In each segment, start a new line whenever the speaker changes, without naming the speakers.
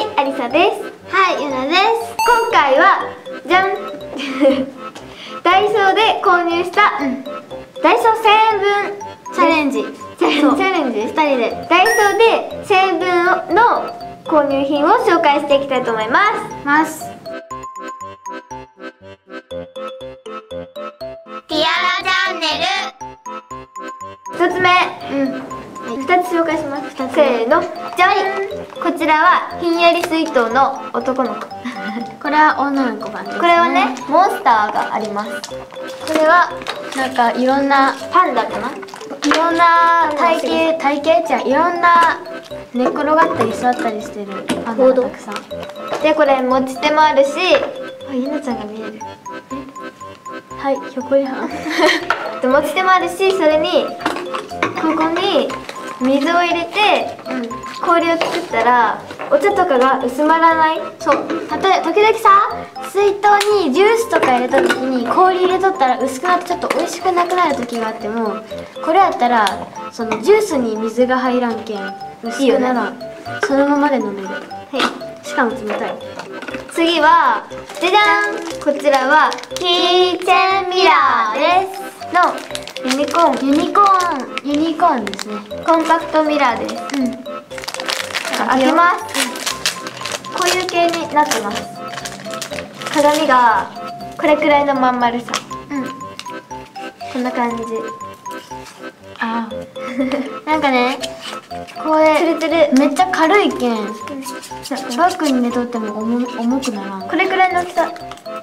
はい、アリサです
はい、ゆなです。
今回はじゃん ダイソーで購入した、ダイソー1000円分
チャレンジ。
チャレン
そう
チャレンジ
二人で。
ダイソーで1000円分の購入品を紹介していきたいと思います
ます。
ティアラチャンネ
1つ目
うん。
2つ紹介します。せーの。じゃんこちらはひんやり水筒の男の子。
これは女の子版です、
これはねモンスターがあります。これは
なんかいろんな、
パンダかな？い
ろんな体型、体型値いろんな寝っ転がったり座ったりしてるパンダがたくさん。
でこれ持ち手もあるしあゆなちゃんが見える。
はい、ひょっこりはん。
で持ち手もあるしそれにここに水を入れて
うん。
氷を作ったらお茶とかが薄まらない？
そう。例え、時々さ、水筒にジュースとか入れた時に氷入れとったら薄くなってちょっと美味しくなくなる時があっても、これやったら、そのジュースに水が入らんけん、薄くならん。そのままで飲める。
はい
しかも冷たい。
次はじゃじゃんこちらはキーチェンミラーですのユニコーン。
ユニコーン、ユニコーンですね。
コンパクトミラーです。
うん。
開けます。こういう系になってます。鏡がこれくらいのまん丸さ。
うん。
こんな感じ。
ああ。なんかね、こ
つ
れ、
るつる
めっちゃ軽いけん、バッグに寝とっても重重くならん。
これくらいの大きさ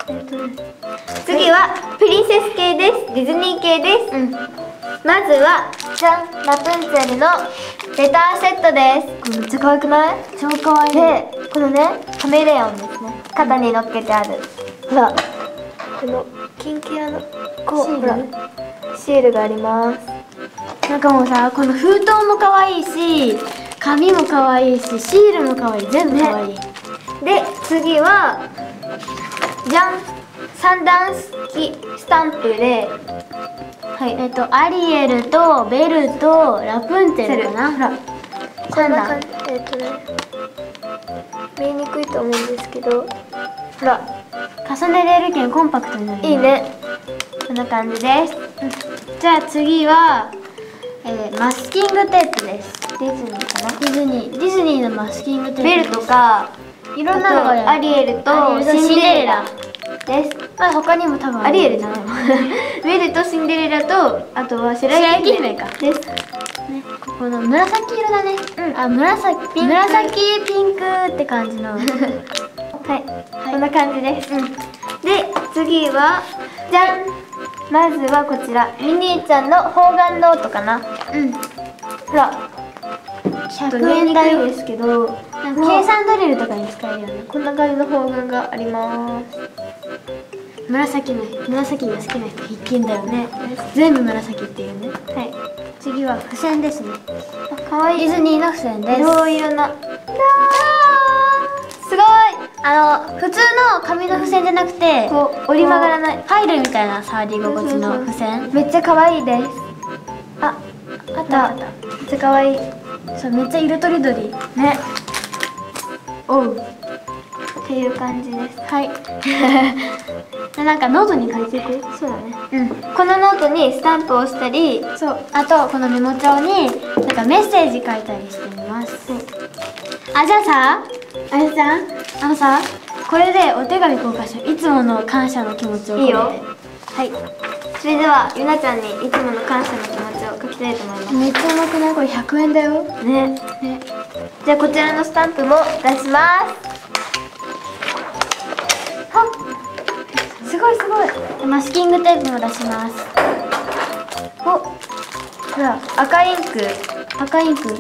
次はプリンセス系です。ディズニー系です。
うん。
まずはじゃんラプンツェルのレターセットです。これめっちゃ可愛くない？
超かわい。い。
でこのねカメレオンですね。肩に乗っけてある。ほら。このキンキラのこう
シール。
ほらシールがあります。
なんかもうさ、この封筒も可愛いし、紙も可愛いし、シールも可愛い。全部可愛い。
で次はじゃん三段式スタンプではい
えっと、アリエルとベルとラプンツェルかな？
ほら
三段
えっとね見えにくいと思うんですけどほら
重ねれるけんコンパクトになる。
いい。ねこんな感じです
じゃあ次は、えーマスキングテープです。
ディズニーかな？
ディズニー、ディズニーのマスキングテープ。
ベルと。か
いろんなのが
アリエルとシンデレラです。
まあ他にも多分
アリエルじゃない。
ね、
ベルとシンデレラとあとは白
白
雪
雪姫か。
です。
ここの紫色だね。
うん。
あ、紫、
ピンク。
紫ピンクって感じの。
はい、こんな感じです、で次はじゃん。まずはこちら。ミニーちゃんの方眼ノートかな。
うん。
ほら
100円だよ。
ですけど
計算ドリルとかに使えるよね。
こんな感じの方眼があります
紫の紫が好きな人必見だよね。全部紫っていうね。
はい
次は付箋ですね。
あかわいい
ディズニーの付箋です。
いろいろなすごい
あの普通の紙の付箋じゃなくて、
こう折り曲がらない
ファイルみたいな触り心地の付箋。
めっちゃ可愛いですあ
あった
めっちゃ可愛い
た。そうめっちゃ色とりどり。
ね
おう。
っていう感じです
はい。でなんかノートに書いていく？
そうだね
うん。
このノートにスタンプを押したり
そう。あとこのメモ帳になんかメッセージ書いたりしてみます。あじゃあさ、あれちゃん、あのさ、これでお手紙交換しよう。いつもの感謝の気持ちをこれで。
いいよ
はい。
それではゆなちゃんにいつもの感謝の気持ちを書きたいと思いま
めっちゃうまくない？これ100円だよ。
すね
ね。
じゃあこちらのスタンプも出します
すごいすごい。マスキングテープも出します。
おほら赤インク
赤インク。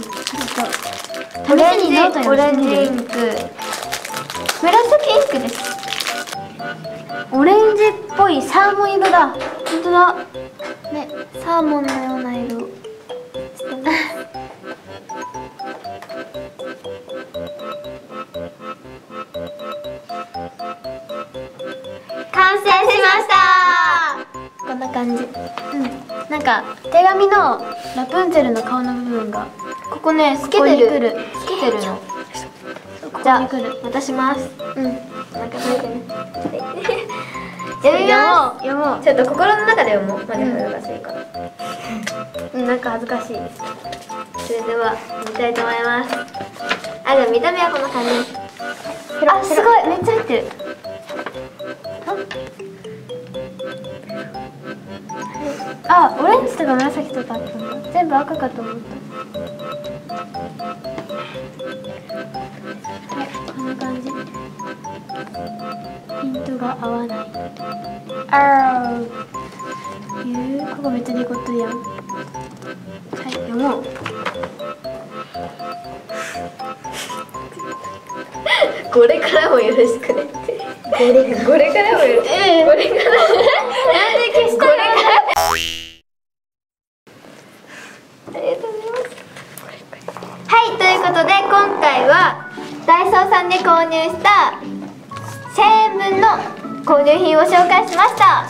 オレンジオレンジインク紫インクです
オレンジっぽいサーモン色だ。
本当だ
ね。
サーモンのような色。してます完成しました。こんな感じ。
うん。なんか手紙のラプンツェルの顔の部分が
ここね透けてる。
る。
透けてるの。じゃあ渡します。
うん。
なんか書いてね読みま
読もう。
すちょっと心の中で読もうまだ恥ずかしいから、
うん。なんか恥ずかしい。
それでは見たいと思います。あじゃあ見た目はこんな感じ
あすごい。めっちゃ入ってる。あオレンジとか紫とかあったんだ全部赤かと思った。はいこんな感じ。ピントが合わないあーゆうここめっちゃデコっとやんはい読もう
これからもよろしくねこれからもよろしく、これからなんで消したのありがとうございますはいということで今回はダイソーさんで購入した1000円分の購入品を紹介しました。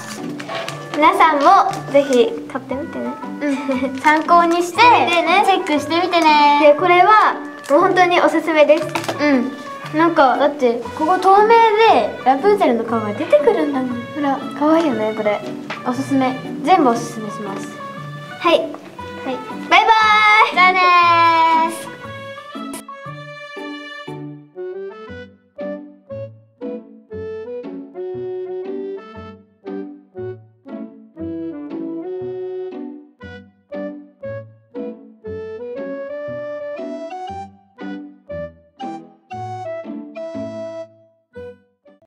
皆さんもぜひ買ってみてね。
うん。参考にして
でね。
チェックしてみてね。
でこれはもう本当におすすめです。
うん。なんかだってここ透明でラプンツェルの顔が出てくるんだもん。
ほら。可愛いよねこれ。
おすすめ。全部おすすめします。
はい。はい。バイバーイ。
じゃあねー